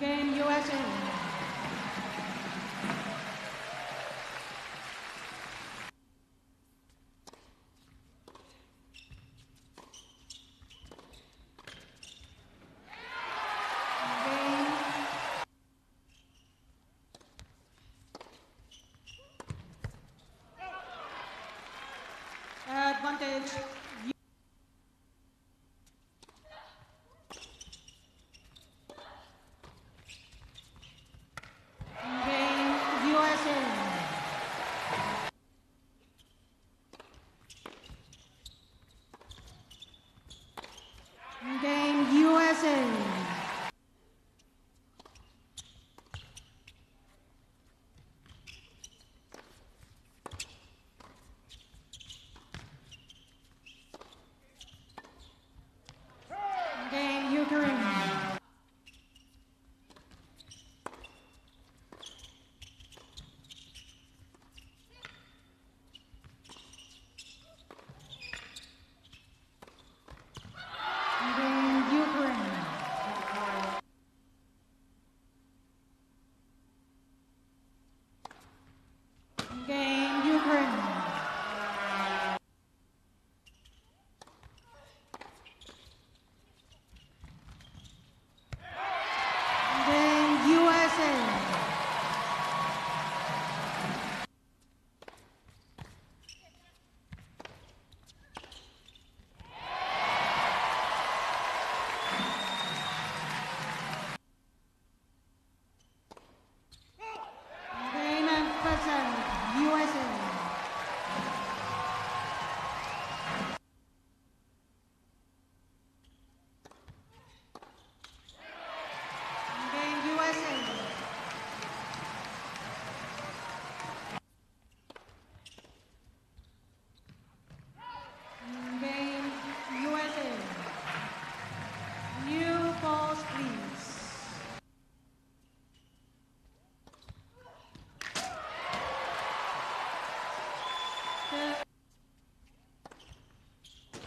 Game USA. time.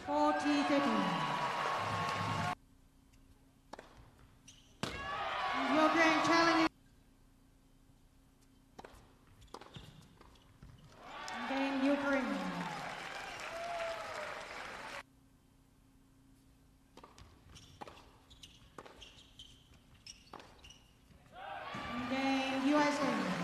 40 seconds. Your grand. Game Ukraine. Game USA.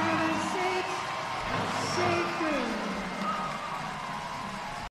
seven, six, six.